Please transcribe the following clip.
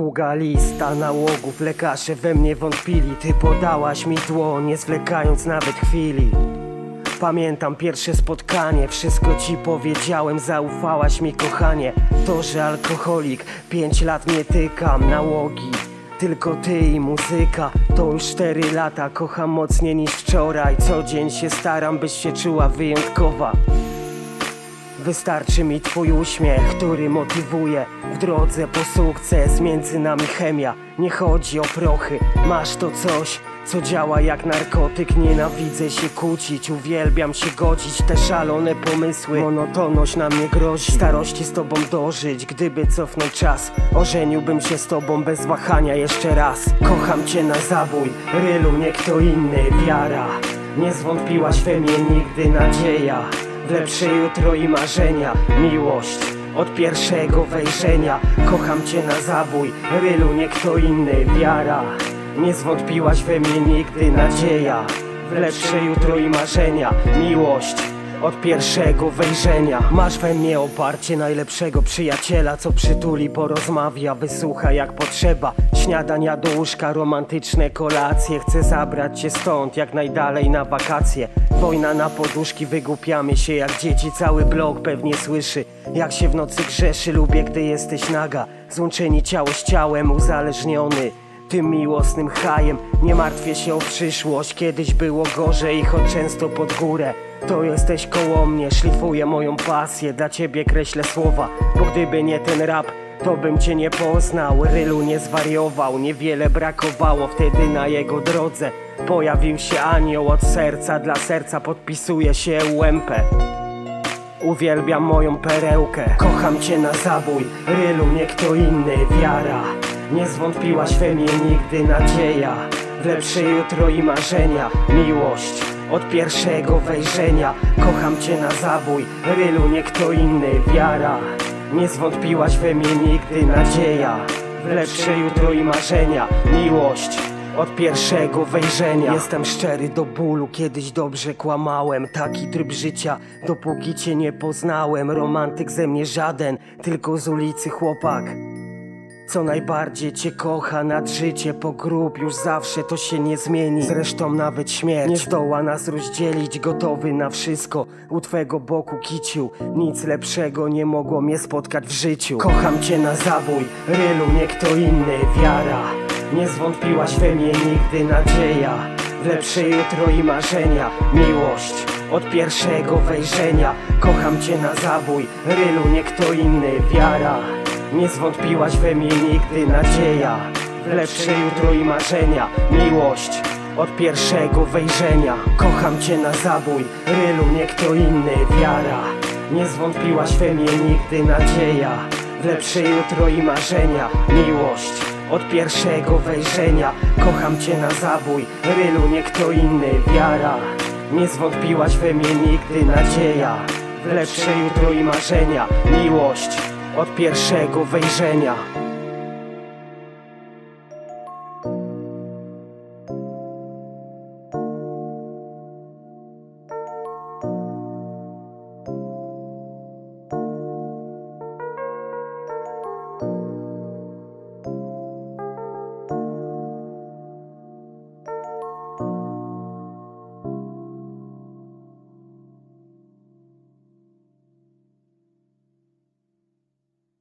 Długa lista nałogów, lekarze we mnie wątpili. Ty podałaś mi dłoń, nie zwlekając nawet chwili. Pamiętam pierwsze spotkanie, wszystko ci powiedziałem, zaufałaś mi kochanie. To, że alkoholik, pięć lat nie tykam, nałogi. Tylko ty i muzyka, to już cztery lata. Kocham mocniej niż wczoraj Co dzień się staram, byś się czuła wyjątkowa Wystarczy mi twój uśmiech, który motywuje. W drodze po sukces, między nami chemia. Nie chodzi o prochy, masz to coś co działa jak narkotyk, nienawidzę się kłócić. Uwielbiam się godzić, te szalone pomysły. Monotonność na mnie grozi. Starości z tobą dożyć, gdyby cofnąć czas Ożeniłbym się z tobą bez wahania jeszcze raz. Kocham cię na zabój, rylu nie kto inny, wiara. Nie zwątpiłaś we mnie nigdy. Nadzieja lepsze jutro i marzenia. Miłość od pierwszego wejrzenia. Kocham cię na zabój Rylu nie kto inny. Wiara Nie zwątpiłaś we mnie nigdy. Nadzieja w lepsze jutro i marzenia. Miłość od pierwszego wejrzenia. Masz we mnie oparcie najlepszego przyjaciela Co przytuli, porozmawia, wysłucha jak potrzeba Śniadania do łóżka, romantyczne kolacje. Chcę zabrać cię stąd jak najdalej na wakacje. Wojna na poduszki, wygłupiamy się jak dzieci. Cały blok pewnie słyszy jak się w nocy grzeszy Lubię gdy jesteś naga, złączeni ciało z ciałem Uzależniony tym miłosnym hajem Nie martwię się o przyszłość, kiedyś było gorzej Choć często pod górę. To jesteś koło mnie, szlifuję moją pasję. Dla ciebie kreślę słowa, bo gdyby nie ten rap to bym cię nie poznał, Rylu nie zwariował Niewiele brakowało wtedy na jego drodze. Pojawił się anioł od serca Dla serca podpisuje się UMP. Uwielbiam moją perełkę Kocham cię na zabój. Rylu nie kto inny, wiara. Nie zwątpiłaś we mnie nigdy nadzieja. W lepsze jutro i marzenia. Miłość od pierwszego wejrzenia. Kocham cię na zabój. Rylu nie kto inny, wiara Nie zwątpiłaś we mnie nigdy nadzieja W lepsze jutro i marzenia. Miłość od pierwszego wejrzenia. Jestem szczery do bólu, kiedyś dobrze kłamałem. Taki tryb życia, dopóki cię nie poznałem. Romantyk ze mnie żaden, tylko z ulicy chłopak co najbardziej cię kocha nad życie po grób Już zawsze to się nie zmieni. Zresztą nawet śmierć Nie zdoła nas rozdzielić Gotowy na wszystko. U twego boku kiciu Nic lepszego nie mogło mnie spotkać w życiu. Kocham cię na zabój Rylu nie kto inny. Wiara Nie zwątpiłaś we mnie nigdy. Nadzieja w lepsze jutro i marzenia. Miłość od pierwszego wejrzenia. Kocham cię na zabój Rylu nie kto inny. Wiara nie zwątpiłaś we mnie nigdy nadzieja. W lepsze jutro i marzenia. Miłość od pierwszego wejrzenia. Kocham cię na zabój. Rylu nie kto inny Wiara. Nie zwątpiłaś we mnie nigdy nadzieja. W lepsze jutro i marzenia. Miłość od pierwszego wejrzenia. Kocham cię na zabój. Rylu nie kto inny Wiara. Nie zwątpiłaś we mnie nigdy nadzieja. W lepsze jutro i marzenia. Miłość od pierwszego wejrzenia